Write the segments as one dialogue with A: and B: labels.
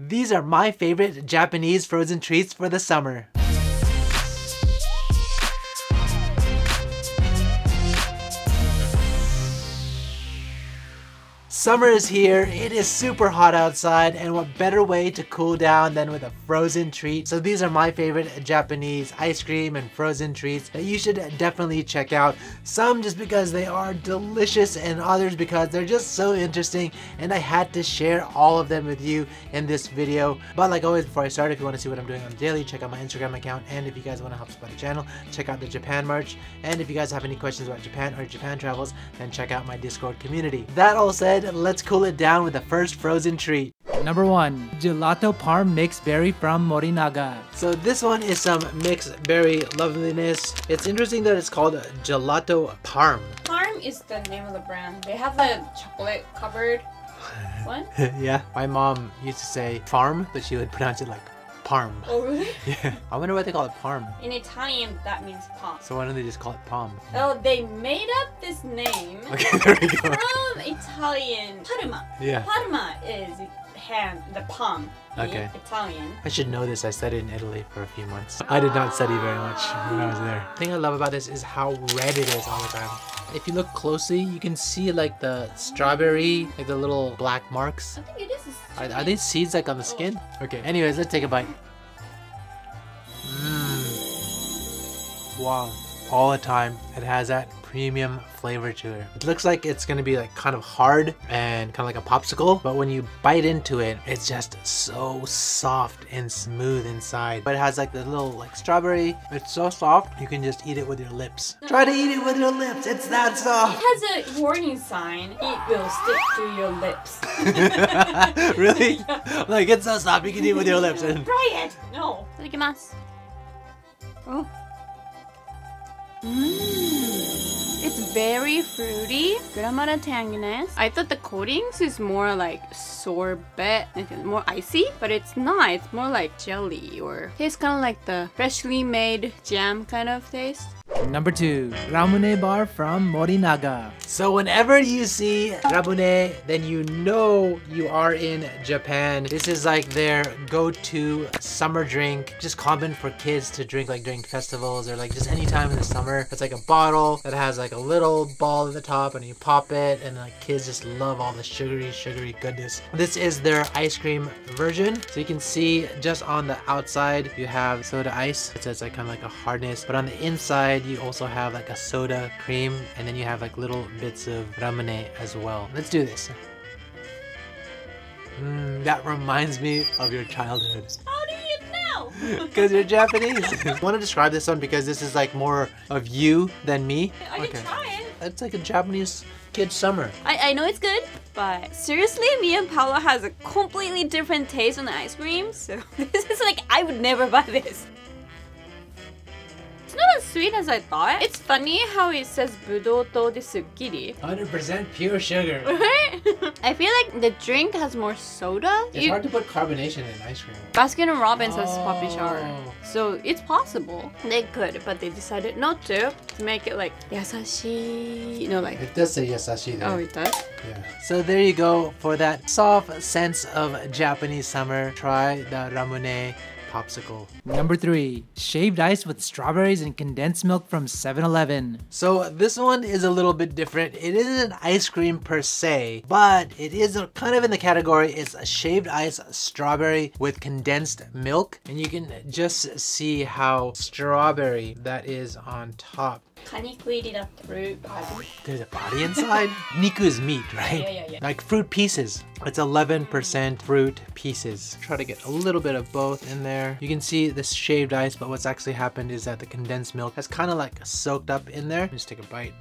A: These are my favorite Japanese frozen treats for the summer. Summer is here, it is super hot outside, and what better way to cool down than with a frozen treat. So these are my favorite Japanese ice cream and frozen treats that you should definitely check out. Some just because they are delicious and others because they're just so interesting and I had to share all of them with you in this video. But like always, before I start, if you want to see what I'm doing on daily, check out my Instagram account. And if you guys want to help support the channel, check out the Japan merch. And if you guys have any questions about Japan or Japan travels, then check out my Discord community. That all said, let's cool it down with the first frozen treat. Number one, Gelato Parm Mixed Berry from Morinaga. So this one is some mixed berry loveliness. It's interesting that it's called Gelato Parm.
B: Parm is the name of the brand. They have the chocolate covered one.
A: yeah, my mom used to say farm, but she would pronounce it like Parm.
B: Oh really?
A: Yeah. I wonder why they call it Parm.
B: In Italian, that means palm.
A: So why don't they just call it Palm?
B: Oh, they made up this name
A: Okay, there we go.
B: from Italian Parma.
A: Yeah.
B: Parma is hand, the palm.
A: Okay.
B: Italian.
A: I should know this. I studied in Italy for a few months. I did not study very much when I was there. The thing I love about this is how red it is all the time. If you look closely, you can see like the strawberry, like the little black marks.
B: I think it is. a
A: Are, are these seeds like on the skin? Oh. Okay. Anyways, let's take a bite. Mmm. Wow. All the time, it has that premium flavor to it. It looks like it's gonna be like kind of hard and kind of like a popsicle, but when you bite into it, it's just so soft and smooth inside. But it has like the little like strawberry. It's so soft, you can just eat it with your lips. Try to eat it with your lips, it's that soft.
B: It has a warning sign, it will stick to your lips.
A: really? Yeah. Like it's so soft, you can eat it with your lips. And...
B: Try it! No. Oh. Mmm. It's very fruity, good amount of tanginess. I thought the coatings is more like sorbet, like uh, more icy, but it's not. It's more like jelly or tastes kind of like the freshly made jam kind of taste.
A: Number two, Ramune bar from Morinaga. So whenever you see Ramune, then you know you are in Japan. This is like their go-to summer drink, just common for kids to drink like during festivals or like just any time in the summer. It's like a bottle that has like a little ball at the top and you pop it and like kids just love all the sugary, sugary goodness. This is their ice cream version. So you can see just on the outside, you have soda ice. It says like kind of like a hardness, but on the inside, you also have like a soda cream and then you have like little bits of ramune as well. Let's do this. Mm, that reminds me of your childhood.
B: How do you know?
A: Because you're Japanese. I want to describe this one because this is like more of you than me.
B: I can try it.
A: It's like a Japanese kid summer.
B: I, I know it's good, but seriously, me and Paula has a completely different taste on the ice cream. So this is like I would never buy this. It's not as sweet as I thought. It's funny how it says budoto de sukkiri.
A: 100% pure sugar.
B: Right? I feel like the drink has more soda.
A: It's
B: You-
A: hard to put carbonation in ice cream.
B: Baskin and Robbins has poppy shower.
A: Oh.
B: So it's possible. They could, but they decided not to. To make it like yasashi. You know, like.
A: It does say yasashi there.
B: Oh, it does?
A: Yeah. So there you go for that soft sense of Japanese summer. Try the ramune popsicle. Number three, shaved ice with strawberries and condensed milk from 7-Eleven. So this one is a little bit different. It isn't an ice cream per se, but it is kind of in the category. It's a shaved ice strawberry with condensed milk. And you can just see how strawberry that is on top.
B: 果肉入りだったフルーツ味
A: There's a body inside? Niku is meat, right?
B: Yeah, yeah, yeah.
A: Like fruit pieces. It's 11% fruit pieces. Try to get a little bit of both in there. You can see this shaved ice, but what's actually happened is that the condensed milk has kind of like soaked up in there. Just take a bite.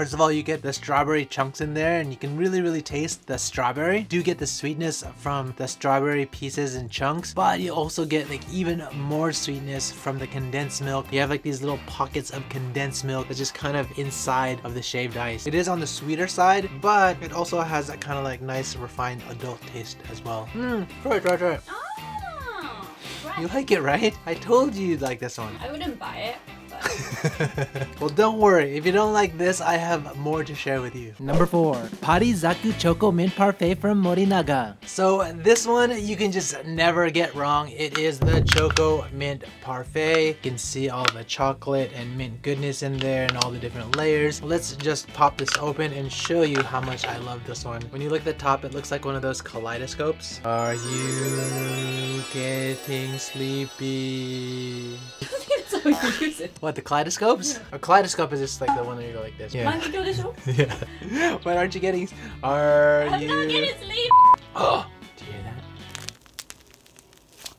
A: First of all, you get the strawberry chunks in there and you can really, really taste the strawberry. Do get the sweetness from the strawberry pieces and chunks, but you also get like even more sweetness from the condensed milk. You have like these little pockets of condensed milk that's just kind of inside of the shaved ice. It is on the sweeter side, but it also has that kind of like nice refined adult taste as well. Mmm, try it, try it, try it.
B: Oh, right.
A: You like it, right? I told you you'd like this one.
B: I wouldn't buy it,
A: well, don't worry. If you don't like this, I have more to share with you.
C: Number 4. Parizaku Choco Mint Parfait from Morinaga.
A: So this one you can just never get wrong. It is the Choco Mint Parfait. You can see all the chocolate and mint goodness in there and all the different layers. Let's just pop this open and show you how much I love this one. When you look at the top, it looks like one of those kaleidoscopes. Are you getting sleepy?
B: use it.
A: What, the kaleidoscopes? Yeah. A kaleidoscope is just like the one where you go like this. Yeah. yeah. But aren't you getting... Are
B: I'm
A: you...
B: not getting sleep!
A: Oh! Do you hear that?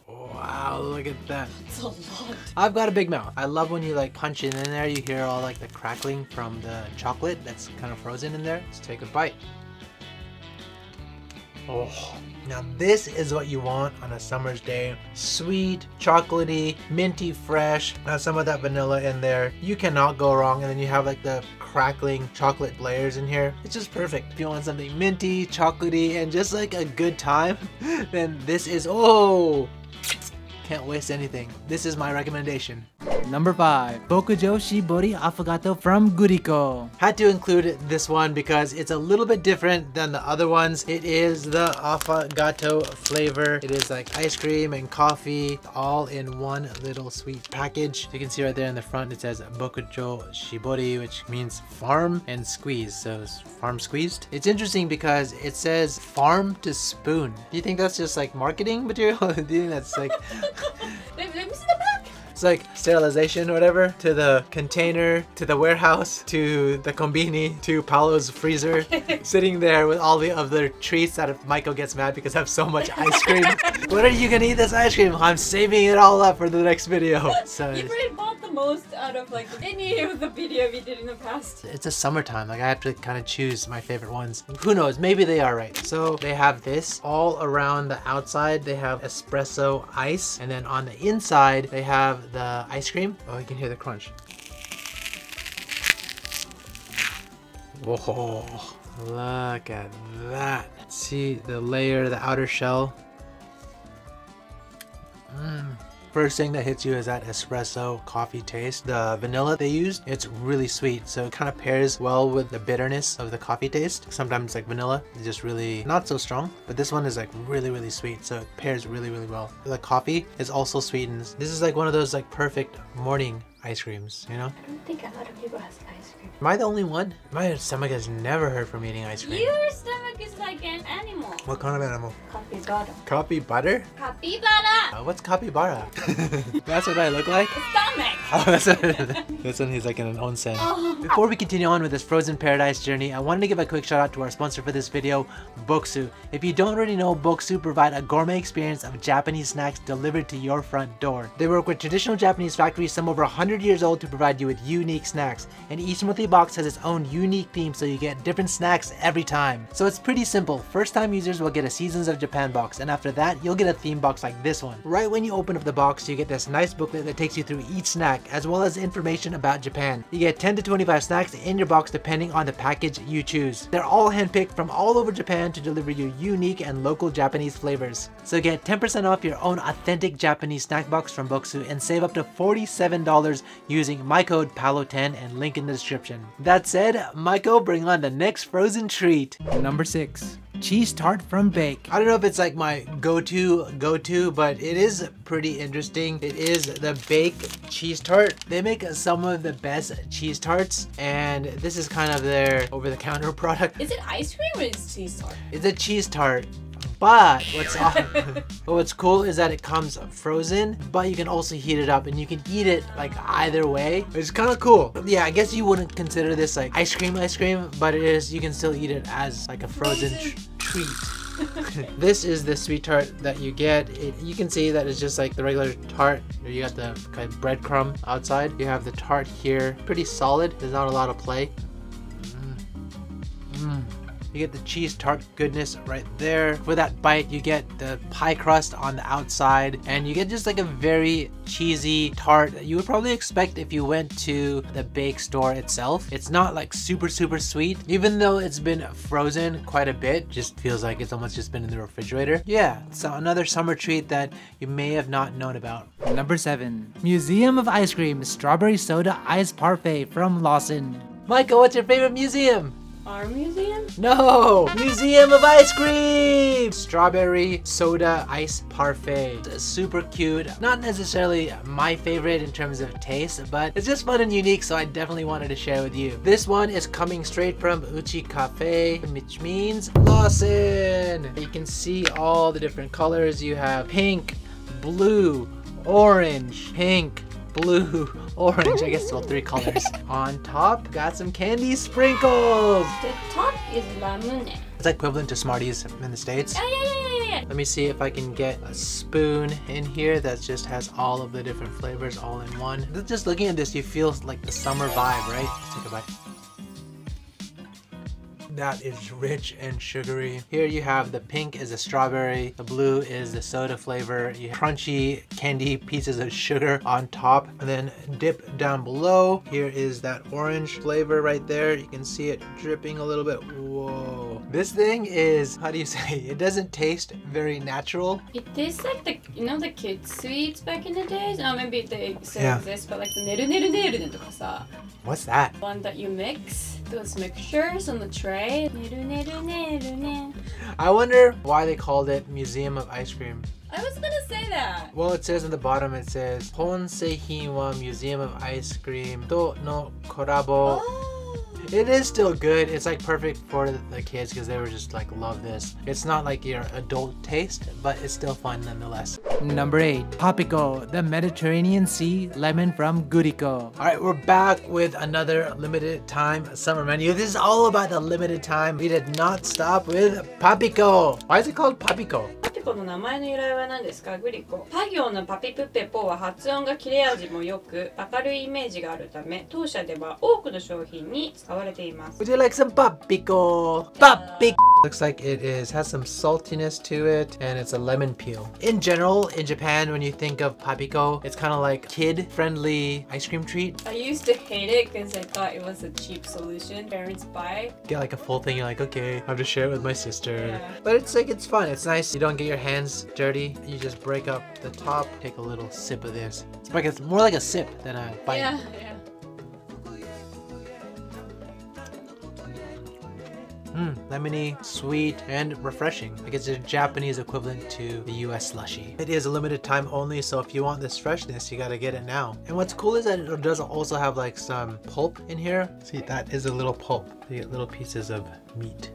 A: Wow, look at that.
B: It's a lot.
A: I've got a big mouth. I love when you like punch it in there, you hear all like the crackling from the chocolate that's kind of frozen in there. Let's take a bite. Oh now this is what you want on a summer's day. Sweet, chocolatey, minty fresh, has some of that vanilla in there. You cannot go wrong. And then you have like the crackling chocolate layers in here. It's just perfect. If you want something minty, chocolatey, and just like a good time, then this is, oh, can't waste anything. This is my recommendation.
C: Number 5. Bokujo Shibori Affogato from Guriko.
A: Had to include this one because it's a little bit different than the other ones. It is the affogato flavor. It is like ice cream and coffee all in one little sweet package. You can see right there in the front it says Bokujo Shibori which means farm and squeeze. So it's farm squeezed. It's interesting because it says farm to spoon. Do you think that's just like marketing material? Do you think that's like It's like sterilization or whatever to the container, to the warehouse, to the combini, to Paolo's freezer, sitting there with all the other treats that if Michael gets mad because I have so much ice cream. when are you gonna eat this ice cream? I'm saving it all up for the next video. So
B: Most out of like any of the video we did in the past.
A: it's a summertime. Like I have to kind of choose my favorite ones. Who knows? Maybe they are right. So they have this all around the outside. They have espresso ice, and then on the inside they have the ice cream. Oh, you can hear the crunch. Whoa, look at that. See the layer, of the outer shell. Mm. First thing that hits you is that espresso coffee taste. The vanilla they used, it's really sweet, so it kind of pairs well with the bitterness of the coffee taste. Sometimes like vanilla is just really not so strong, but this one is like really, really sweet, so it pairs really, really well. The coffee is also sweetened. This is like one of those like perfect morning ice creams, you know?
B: I don't think a lot of people has ice cream.
A: Am I the only one? My stomach has never hurt from eating ice cream.
B: Your stomach is like an animal.
A: What kind of animal?
B: Capybara.
A: Coffee butter?
B: Capybara.
A: Uh, what's capybara? That's what I look like?
B: Stomach.
A: Oh, that's what This one he's like in an onsen.
B: Oh.
A: Before we continue on with this Frozen Paradise journey, I wanted to give a quick shout out to our sponsor for this video, Bokksu. If you don't already know, Bokksu provide a gourmet experience of Japanese snacks delivered to your front door. They work with traditional Japanese factories some over 100 years old to provide you with unique snacks. And each monthly box has its own unique theme so you get different snacks every time. So it's pretty simple. First time users will get a Seasons of Japan box and after that you'll get a theme box like this one. Right when you open up the box you get this nice booklet that takes you through each snack as well as information about Japan. You get 10 to 25 snacks in your box depending on the package you choose. They're all handpicked from all over Japan to deliver you unique and local Japanese flavors. So get 10% off your own authentic Japanese snack box from Bokksu and save up to $47 using my code PAOLO10 and link in the description. That said, Michael, bring on the next frozen treat.
C: Number 6. Cheese Tart from Bake.
A: I don't know if it's like my go-to go-to, but it is pretty interesting. It is the Bake Cheese Tart. They make some of the best cheese tarts, and this is kind of their over-the-counter product.
B: Is it ice cream or is it cheese tart?
A: It's a cheese tart. But what's but what's cool is that it comes frozen, but you can also heat it up and you can eat it like either way. It's kind of cool. Yeah, I guess you wouldn't consider this like ice cream ice cream, but it is you can still eat it as like a frozen this is the sweet tart that you get. It, you can see that it's just like the regular tart. You got the kind of breadcrumb outside. You have the tart here. Pretty solid. There's not a lot of play. You get the cheese tart goodness right there. For that bite, you get the pie crust on the outside, and you get just like a very cheesy tart that you would probably expect if you went to the bake store itself. It's not like super, super sweet, even though it's been frozen quite a bit, just feels like it's almost just been in the refrigerator. Yeah, so another summer treat that you may have not known about.
C: Number 7. Museum of Ice Cream Strawberry Soda Ice Parfait from Lawson.
A: Michael, what's your favorite museum?
B: Our museum?
A: No! Museum of Ice Cream! Strawberry soda ice parfait. Super cute. Not necessarily my favorite in terms of taste, but it's just fun and unique, so I definitely wanted to share with you. This one is coming straight from Uchi Cafe, which means Lawson. You can see all the different colors. You have pink, blue, orange, pink, blue, orange, I guess all three colors. On top, got some candy sprinkles.
B: The top is ramune.
A: It's equivalent to Smarties in the States.
B: Yeah, yeah, yeah, yeah, yeah.
A: Let me see if I can get a spoon in here that just has all of the different flavors all in one. Just looking at this, you feel like the summer vibe, right? Let's take a bite. That is rich and sugary. Here you have the pink is the strawberry, the blue is the soda flavor, you have crunchy candy pieces of sugar on top, and then dip down below. Here is that orange flavor right there. You can see it dripping a little bit. Whoa. This thing is, how do you say, it doesn't taste very natural.
B: It tastes like the, you know the kids sweets back in the days? Oh, maybe they still
A: Yeah.
B: exist, but like the neru neru neru to.
A: What's that?
B: One that you mix, those mixtures on the tray.
A: I wonder why they called it Museum of Ice Cream.
B: I was gonna say that.
A: Well, it says in the bottom, it says, Ponseihin wa Museum of Ice Cream to no korabo.
B: Oh.
A: It is still good. It's like perfect for the kids because they were just like, love this. It's not like your adult taste, but it's still fun nonetheless.
C: Number 8. Papico, the Mediterranean Sea lemon from Guriko.
A: All right, we're back with another limited time summer menu. This is all about the limited time. We did not stop with Papico. Why is it called Papico?
B: パピコの名前の由来は何ですかグリコパ行のパピプペポは発音が切れ味も良く明るいイメージがあるため当社では多くの商品に使われています
A: Would you like some Papico? Papico! Looks like it is has some saltiness to it and it's a lemon peel. In general, in Japan, when you think of Papico, it's kind of like kid-friendly ice cream treat.
B: I used to hate it because I thought it was a cheap solution parents buy
A: Get like a full thing, you're like, okay, I have to share it with my sister.
B: Yeah.
A: But it's like, it's fun. It's nice. You don't get your hands dirty. You just break up the top, take a little sip of this. It's like it's more like a sip than a bite.
B: yeah yeah
A: Mm, lemony, sweet, and refreshing. Like it's a Japanese equivalent to the US slushy. It is a limited time only, so if you want this freshness, you gotta get it now. And what's cool is that it does also have like some pulp in here. See, that is a little pulp. Get little pieces of meat.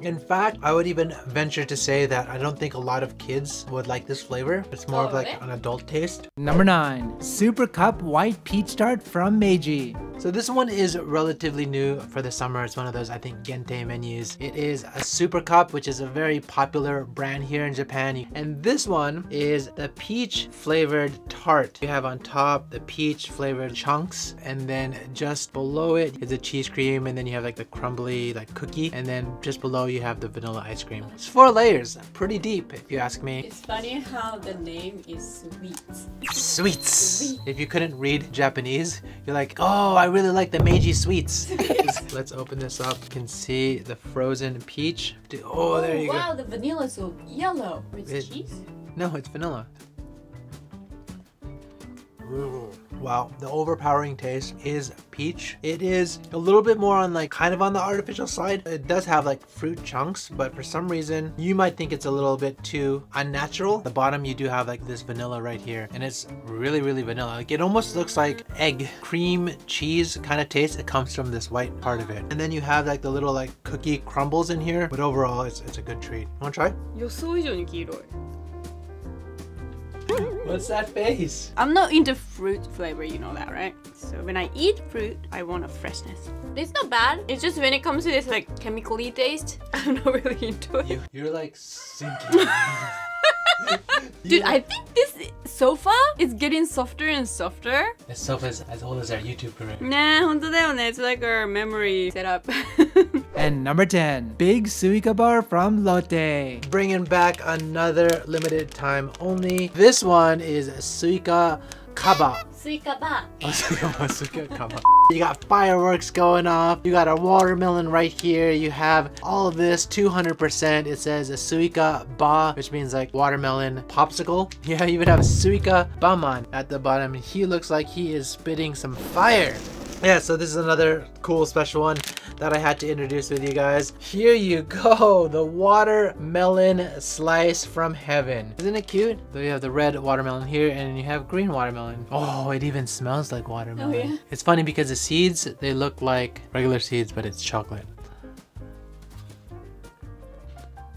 A: In fact, I would even venture to say that I don't think a lot of kids would like this flavor. It's more of
B: oh,
A: like an adult taste.
C: Number 9. Super Cup White Peach Tart from Meiji.
A: So this one is relatively new for the summer. It's one of those, I think, Gente menus. It is a Super Cup, which is a very popular brand here in Japan. And this one is the peach flavored tart. You have on top the peach flavored chunks, and then just below it is a cheese cream, and then you have like the crumbly like cookie, and then just below you have the vanilla ice cream. It's four layers, pretty deep if you ask me.
B: It's funny how the name is sweets.
A: Sweets.
B: Sweet.
A: If you couldn't read Japanese, you're like, oh, I really like the Meiji sweets. Let's open this up. You can see the frozen peach. Oh, there oh, you go.
B: wow the vanilla is so yellow with
A: It-
B: cheese.
A: No, it's vanilla. Wow, the overpowering taste is peach. It is a little bit more on like kind of on the artificial side. It does have like fruit chunks, but for some reason you might think it's a little bit too unnatural. The bottom you do have like this vanilla right here and it's really really vanilla. Like it almost looks like egg, cream, cheese kind of taste. It comes from this white part of it. And then you have like the little like cookie crumbles in here, but overall it's, it's a good treat. Wanna try? What's that face?
B: I'm not into fruit flavor, you know that, right? So when I eat fruit, I want a freshness. It's not bad. It's just when it comes to this like chemically taste, I'm not really into it.
A: You, you're like sinking.
B: Dude, I think this sofa is getting softer and softer.
A: The sofa is as old as our YouTube career.
B: Nah, it's like our memory setup.
C: and number 10, Big Suika Bar from Lotte.
A: Bringing back another limited time only. This one is Suika Kaba. You got fireworks going off. You got a watermelon right here. You have all of this 200%. It says a Suika Ba, which means like watermelon popsicle. Yeah, you even have Suika Baman at the bottom. He looks like he is spitting some fire. Yeah, so this is another cool special one that I had to introduce with you guys. Here you go, the watermelon slice from heaven. Isn't it cute? So you have the red watermelon here and you have green watermelon. Oh, it even smells like watermelon.
B: Oh, yeah.
A: It's funny because the seeds, they look like regular seeds, but it's chocolate.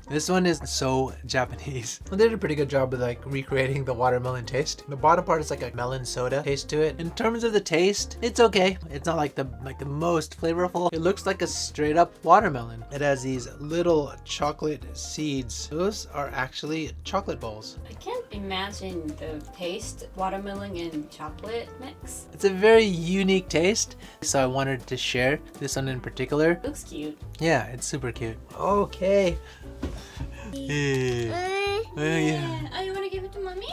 A: This one is so Japanese. They did a pretty good job with like recreating the watermelon taste. The bottom part is like a melon soda taste to it. In terms of the taste, it's okay. It's not like the like the most flavorful. It looks like a straight up watermelon. It has these little chocolate seeds. Those are actually chocolate balls.
B: I can't imagine the taste watermelon and chocolate mix.
A: It's a very unique taste. So I wanted to share this one in particular.
B: Looks cute.
A: Yeah, it's super cute. Okay. Yeah. Oh, yeah.
B: Oh, you want to give it to mommy?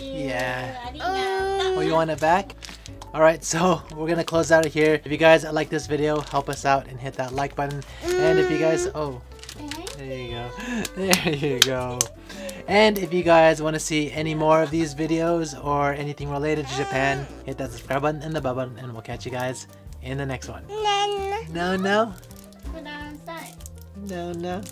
A: Yeah.
B: Oh.
A: oh, you want it back? Alright, so we're gonna close out of here. If you guys like this video, help us out and hit that like button. And if you guys, mm. oh, there you go. There you go. And if you guys want to see any more of these videos or anything related to Japan, hit that subscribe button and the bell button and we'll catch you guys in the next one. No, no.
B: Put.
A: No, no.